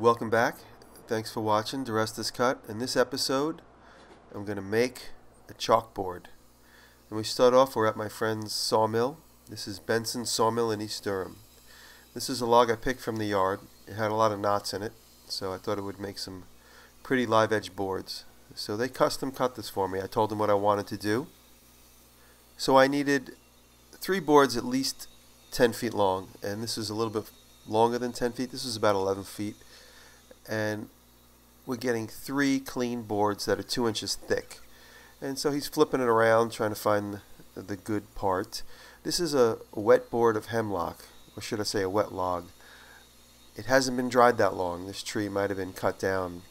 Welcome back. Thanks for watching DiResta's Cut. In this episode, I'm going to make a chalkboard. And we start off, we're at my friend's sawmill. This is Benson Sawmill in East Durham. This is a log I picked from the yard. It had a lot of knots in it, so I thought it would make some pretty live edge boards. So they custom cut this for me. I told them what I wanted to do. So I needed three boards at least 10 feet long, and this is a little bit longer than 10 feet. This is about 11 feet and we're getting three clean boards that are two inches thick. And so he's flipping it around trying to find the good part. This is a wet board of hemlock, or should I say a wet log. It hasn't been dried that long. This tree might have been cut down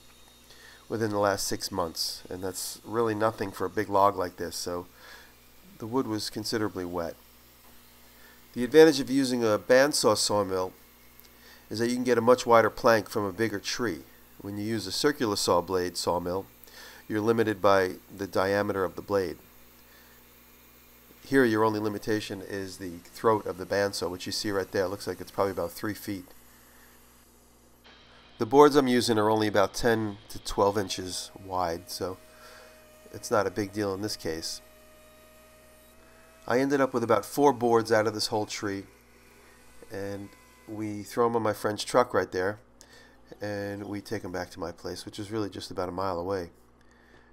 within the last six months, and that's really nothing for a big log like this, so the wood was considerably wet. The advantage of using a bandsaw sawmill is that you can get a much wider plank from a bigger tree. When you use a circular saw blade sawmill, you're limited by the diameter of the blade. Here your only limitation is the throat of the bandsaw, which you see right there. It looks like it's probably about 3 feet. The boards I'm using are only about 10 to 12 inches wide, so it's not a big deal in this case. I ended up with about four boards out of this whole tree, and we throw them on my friend's truck right there and we take them back to my place which is really just about a mile away.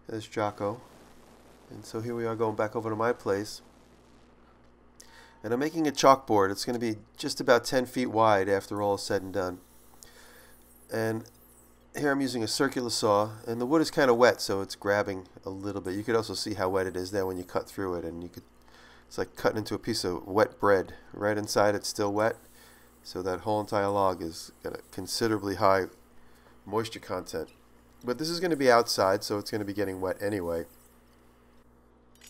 There's Jocko. And so here we are going back over to my place. And I'm making a chalkboard. It's going to be just about 10 feet wide after all is said and done. And here I'm using a circular saw and the wood is kind of wet so it's grabbing a little bit. You could also see how wet it is there when you cut through it and you could it's like cutting into a piece of wet bread. Right inside it's still wet so that whole entire log is got a considerably high moisture content. But this is going to be outside, so it's going to be getting wet anyway.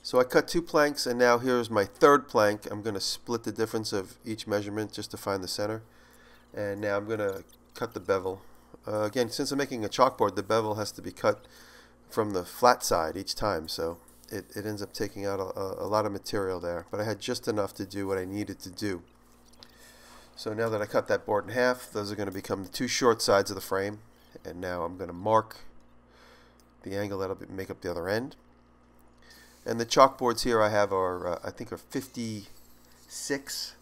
So I cut two planks, and now here's my third plank. I'm going to split the difference of each measurement just to find the center. And now I'm going to cut the bevel. Uh, again, since I'm making a chalkboard, the bevel has to be cut from the flat side each time, so it, it ends up taking out a, a lot of material there. But I had just enough to do what I needed to do. So now that I cut that board in half, those are going to become the two short sides of the frame. And now I'm going to mark the angle that'll make up the other end. And the chalkboards here I have are, uh, I think, are 56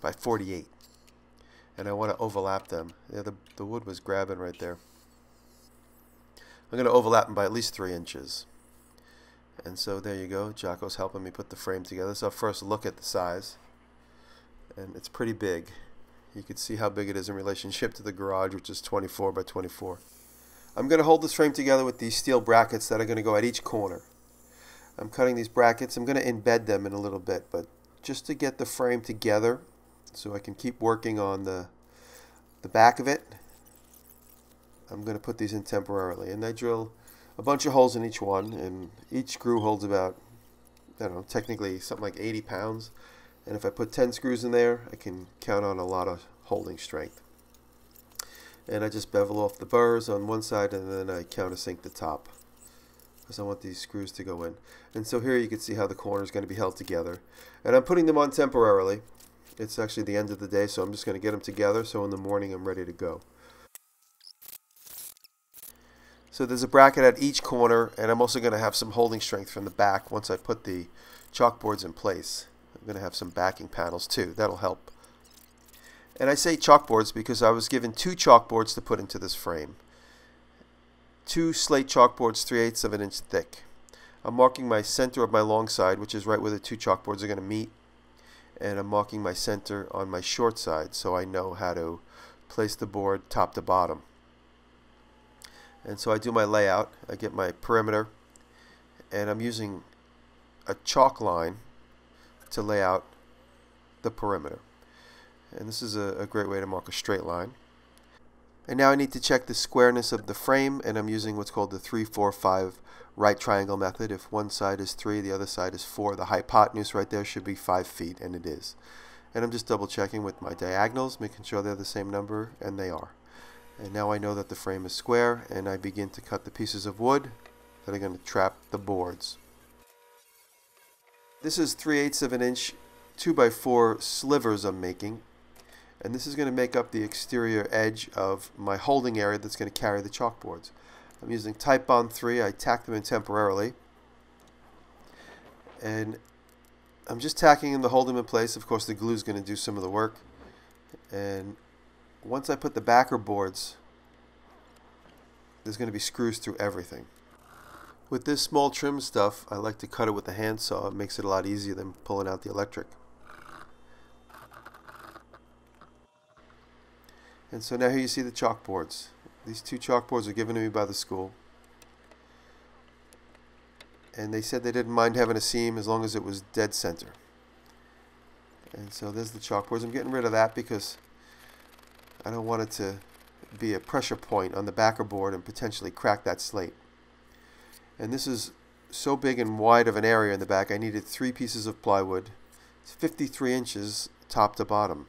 by 48. And I want to overlap them. Yeah, the, the wood was grabbing right there. I'm going to overlap them by at least 3 inches. And so there you go. Jocko's helping me put the frame together. So first look at the size and it's pretty big. You can see how big it is in relationship to the garage, which is 24 by 24. I'm going to hold this frame together with these steel brackets that are going to go at each corner. I'm cutting these brackets. I'm going to embed them in a little bit, but just to get the frame together so I can keep working on the, the back of it, I'm going to put these in temporarily. And I drill a bunch of holes in each one, and each screw holds about, I don't know, technically something like 80 pounds. And if I put 10 screws in there, I can count on a lot of holding strength. And I just bevel off the burrs on one side and then I countersink the top because I want these screws to go in. And so here you can see how the corner is going to be held together. And I'm putting them on temporarily. It's actually the end of the day, so I'm just going to get them together so in the morning I'm ready to go. So there's a bracket at each corner, and I'm also going to have some holding strength from the back once I put the chalkboards in place. I'm going to have some backing panels too. That'll help. And I say chalkboards because I was given two chalkboards to put into this frame. Two slate chalkboards 3 eighths of an inch thick. I'm marking my center of my long side, which is right where the two chalkboards are going to meet. And I'm marking my center on my short side so I know how to place the board top to bottom. And so I do my layout. I get my perimeter. And I'm using a chalk line to lay out the perimeter. And this is a, a great way to mark a straight line. And now I need to check the squareness of the frame, and I'm using what's called the 3, 4, 5 right triangle method. If one side is 3, the other side is 4, the hypotenuse right there should be 5 feet, and it is. And I'm just double checking with my diagonals, making sure they're the same number, and they are. And now I know that the frame is square, and I begin to cut the pieces of wood that are going to trap the boards. This is 3 eighths of an inch 2 by 4 slivers I'm making. And this is going to make up the exterior edge of my holding area that's going to carry the chalkboards. I'm using Titebond 3. I tack them in temporarily. And I'm just tacking them to hold them in place. Of course, the glue is going to do some of the work. And once I put the backer boards, there's going to be screws through everything. With this small trim stuff, I like to cut it with a handsaw. It makes it a lot easier than pulling out the electric. And so now here you see the chalkboards. These two chalkboards are given to me by the school. And they said they didn't mind having a seam as long as it was dead center. And so there's the chalkboards. I'm getting rid of that because I don't want it to be a pressure point on the backer board and potentially crack that slate. And this is so big and wide of an area in the back, I needed three pieces of plywood. It's 53 inches top to bottom.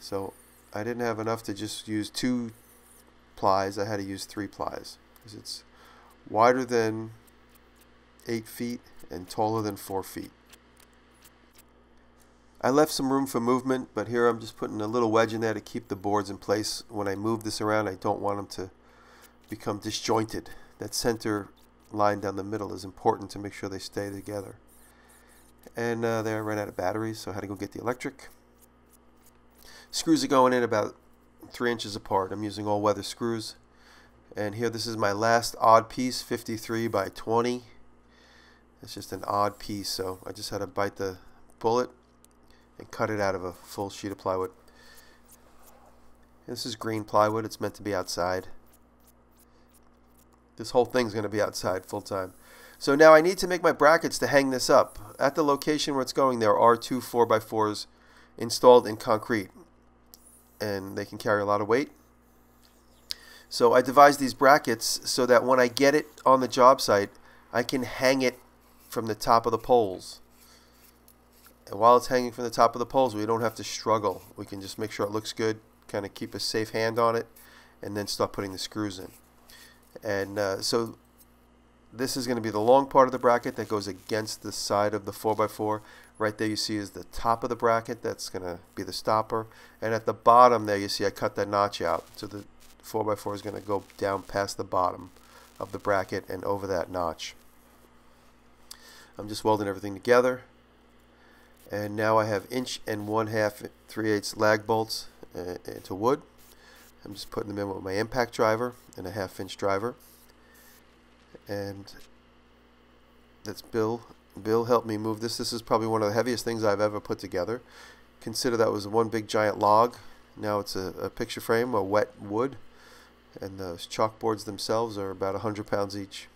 So I didn't have enough to just use two plies. I had to use three plies because it's wider than eight feet and taller than four feet. I left some room for movement, but here I'm just putting a little wedge in there to keep the boards in place. When I move this around, I don't want them to become disjointed. That center line down the middle is important to make sure they stay together. And uh, there I ran out of batteries, so I had to go get the electric. Screws are going in about three inches apart. I'm using all weather screws. And here this is my last odd piece, 53 by 20. It's just an odd piece, so I just had to bite the bullet and cut it out of a full sheet of plywood. This is green plywood. It's meant to be outside. This whole thing's going to be outside full time. So now I need to make my brackets to hang this up. At the location where it's going, there are two 4x4s installed in concrete and they can carry a lot of weight. So I devised these brackets so that when I get it on the job site, I can hang it from the top of the poles. And while it's hanging from the top of the poles, we don't have to struggle. We can just make sure it looks good, kind of keep a safe hand on it, and then start putting the screws in. And uh, so this is going to be the long part of the bracket that goes against the side of the 4x4. Right there you see is the top of the bracket. That's going to be the stopper. And at the bottom there you see I cut that notch out. So the 4x4 is going to go down past the bottom of the bracket and over that notch. I'm just welding everything together. And now I have inch and one half 3 eighths lag bolts uh, into wood. I'm just putting them in with my impact driver and a half inch driver. And that's Bill Bill helped me move this. This is probably one of the heaviest things I've ever put together. Consider that was one big giant log. Now it's a, a picture frame, a wet wood, and those chalkboards themselves are about 100 pounds each.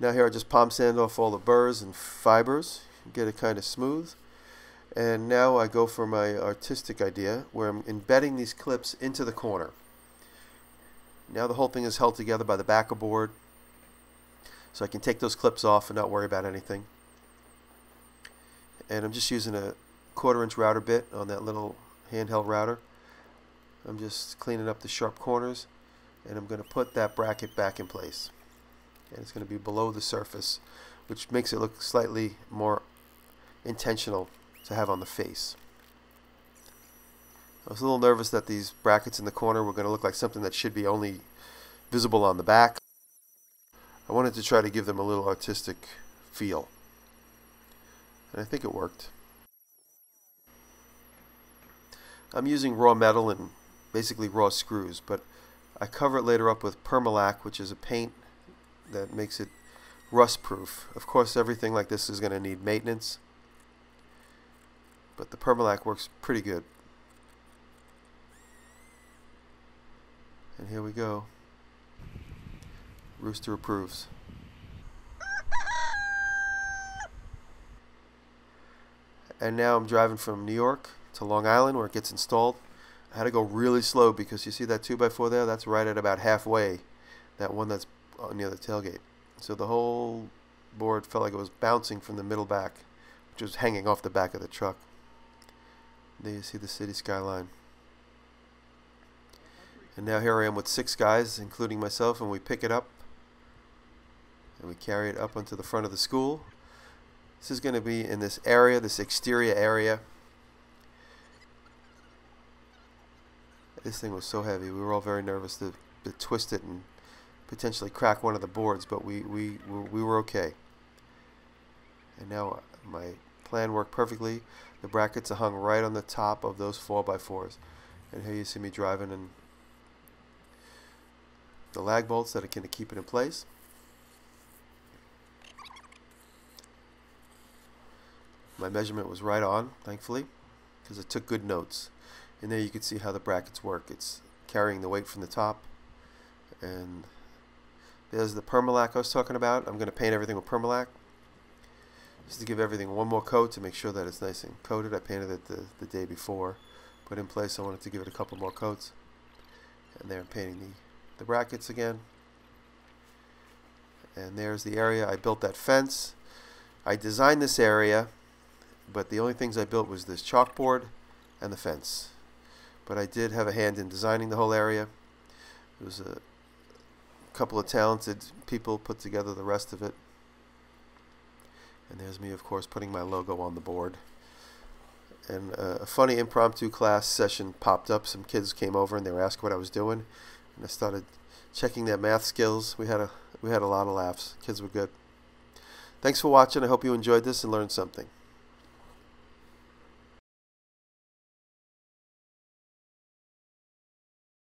Now here I just palm sand off all the burrs and fibers, get it kind of smooth. And now I go for my artistic idea where I'm embedding these clips into the corner. Now the whole thing is held together by the backer board so I can take those clips off and not worry about anything. And I'm just using a quarter inch router bit on that little handheld router. I'm just cleaning up the sharp corners and I'm going to put that bracket back in place. And it's going to be below the surface which makes it look slightly more intentional to have on the face I was a little nervous that these brackets in the corner were going to look like something that should be only visible on the back I wanted to try to give them a little artistic feel and I think it worked. I'm using raw metal and basically raw screws, but I cover it later up with Permalac, which is a paint that makes it rust proof. Of course, everything like this is going to need maintenance, but the Permalac works pretty good. And here we go. Rooster approves. and now I'm driving from New York to Long Island where it gets installed. I had to go really slow because you see that 2x4 there? That's right at about halfway, that one that's uh, near the tailgate. So the whole board felt like it was bouncing from the middle back, which was hanging off the back of the truck. There you see the city skyline. And now here I am with six guys, including myself, and we pick it up and we carry it up onto the front of the school. This is going to be in this area, this exterior area. This thing was so heavy. We were all very nervous to, to twist it and potentially crack one of the boards, but we, we, we were okay. And now my plan worked perfectly. The brackets are hung right on the top of those 4x4s. And here you see me driving in the lag bolts that are going to keep it in place. My measurement was right on, thankfully, because it took good notes. And there you can see how the brackets work. It's carrying the weight from the top. And there's the Permalac I was talking about. I'm going to paint everything with Permalac. Just to give everything one more coat to make sure that it's nice and coated. I painted it the, the day before. Put in place, I wanted to give it a couple more coats. And there I'm painting the, the brackets again. And there's the area. I built that fence. I designed this area, but the only things I built was this chalkboard and the fence. But I did have a hand in designing the whole area. It was a couple of talented people put together the rest of it. And there's me, of course, putting my logo on the board. And uh, a funny impromptu class session popped up. Some kids came over and they were asking what I was doing. And I started checking their math skills. We had a we had a lot of laughs. Kids were good. Thanks for watching. I hope you enjoyed this and learned something.